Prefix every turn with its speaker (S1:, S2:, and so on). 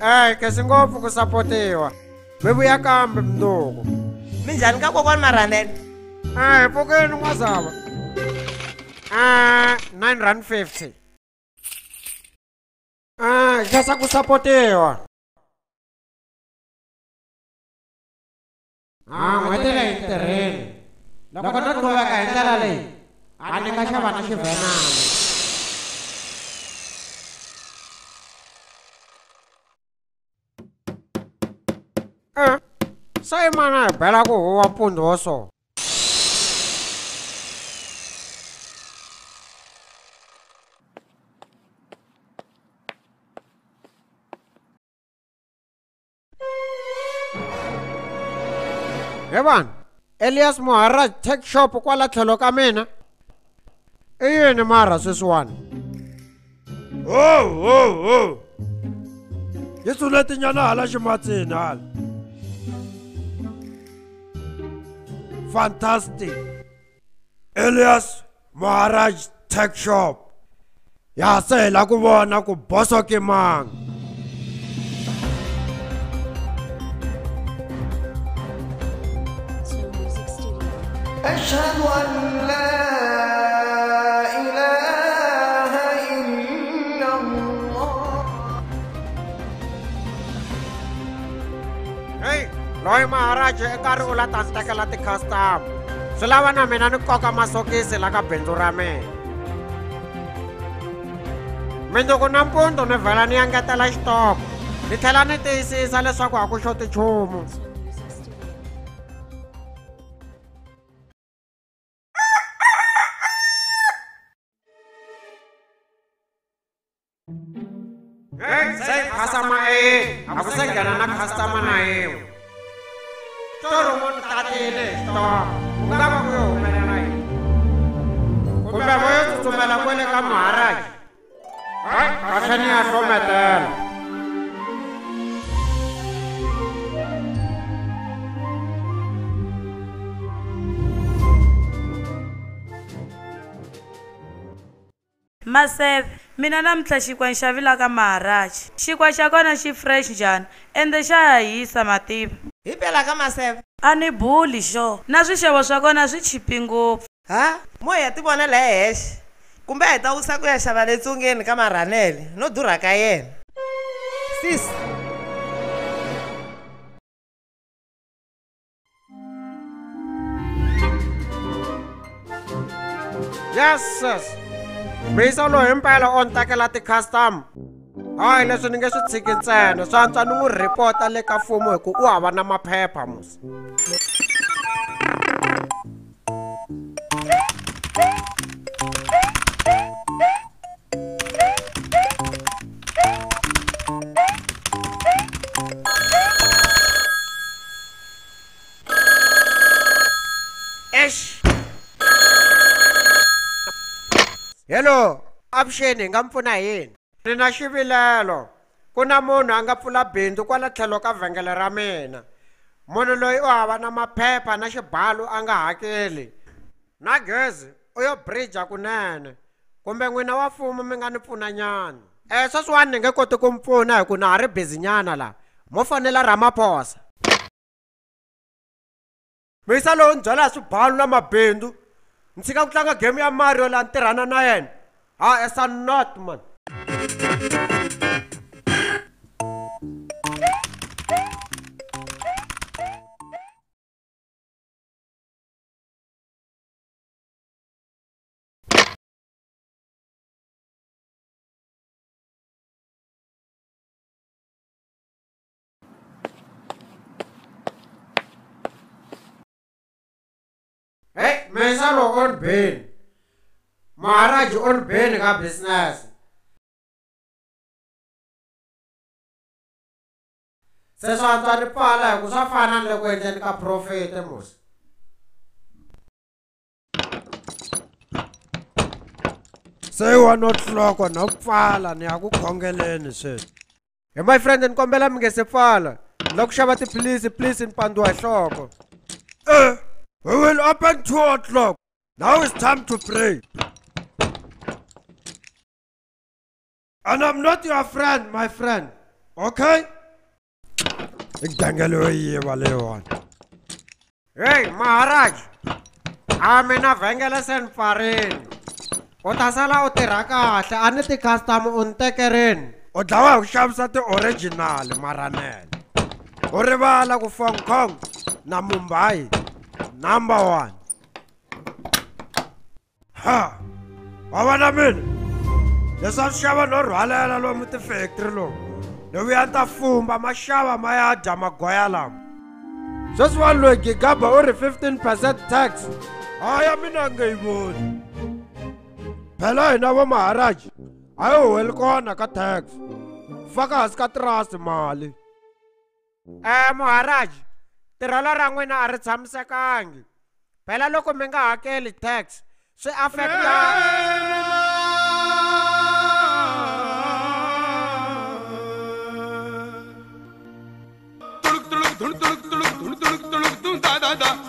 S1: eyi kesi ngopfu ku sapotiwa mi vuya kambe mnduku.
S2: Minjhani ka kokwani
S1: eyi pfukeni n'wazava um nine rand fifty. Um khensa ku sapotiwa a n'hweti leyi ntirheni loko no qhuveka hi ndlela leyi a ni nga xava na xivhenana se i mana hi bela ku huwa mpundzu wo so he vanhu elias muharaj tech shop kwala tlhelo ka mina. I yini mara sweswiwani
S3: ho ho ho yi tsule tinyana hala ximatsini hala. fantastic elias maharaj tech shop ya se hi la ku vona ku boso ke manga
S4: Slow Music Studio.
S2: أشهد أن لا إله إلا الله
S1: heyi Loi Maharaj eh, ekaru ula tantakelati custom. Sulawana menanu koka masoki silaga benturame. Mendokunam pun tone velani angata la stop. Ni tlhela ni tiyisisa leswaku a ku xoti nchumu. Hey, say customer A. Aku say gana na customer na toromon tatele to ngaba go mena nai go ba go tsumela go le ka maharaj. Ha ka sani a sometela.
S5: Maseve mina namuntlha xinkwa ni xavila ka maharaji xinkwa xa kona xi fresh njhani? Ende xa ya hisa mativa
S2: hi phela ka maseve.
S5: A ni buli xo. Na swixevo swa kona swi chipi ngopfu.
S2: Ha? Mo hi ya ti vonela hi hexe. Kumbe hi ta wisa ku ya xava le ntsungeni ka maranele no durha ka yena. Sis.
S1: Yes sis. Misa loyi mpela o ni tekela ti-custom hayi leswi ni nge swi tshiki ntsena swi antswa ni n'wi rhipota le ka mfumo hi ku u hava na maphepha musi. Hello avuxeni hi nga mi pfuna hi yini? Ni na xivilelo. Ku na munhu a nga pfula bindzu kwala tlhelo ka vhengele ra mina. Munhu loyi u hava na maphepha na xibalo a nga hakeli. Na gezi u yo bridja kunene. Kumbe n'wina wa mfumo mi nga ni pfuna nyana. Um sweswiwani ni nge koti ku mi pfuna hi ku na ha ri bizi nyana laha mo fanela ramaphosa. Misa lowu ni byala hi swibalo na mabindzu. Ni tshika ku tlanga game ya mario laha ni tirhana na yena. Ha esa not man. Hey, Mesa Rock on Ben. Maharaj on Ben का business se swa antswa ni pfala hi ku swa fana ni le ku endleni ka profit musi
S3: se no hloko no pfala ni ya ku khongeleni sweswi
S1: hi my friend ni kombela mi nge se pfala ni la ku xava tiphilisi please ni pandiwa hi nhloko
S3: Eh, we will open two o'clock. Now it's time to pray. And I'm not your friend, my friend. Okay?
S1: I genge leyo yiva leyiwani
S6: hey maharaj a mina vhengele se ni pfarini u ta sala u tirha kahle a ni ti-customer u ni tekerini?
S1: U dlawa hi ku xavisa ti-original maranele u rivala ku fong kong na mumbai number one. Ha wa vona mina? Leswi a swi xava no rhwalela lomu tifactory lomu ni vuya ni ta fumba ma xava ma ya dya magoya lama sweswiwani loyi gigaba u ri 15 percent tax. Haya mina nge yi voni phela hina vo maharaji a yi huweli kona ka tax. Faka hansi ka trust mali.
S6: Um muharaj tirhelo ra n'wina a ri tshamisekangi. Phela loko mi nga hakeli tax swi affecta
S7: да да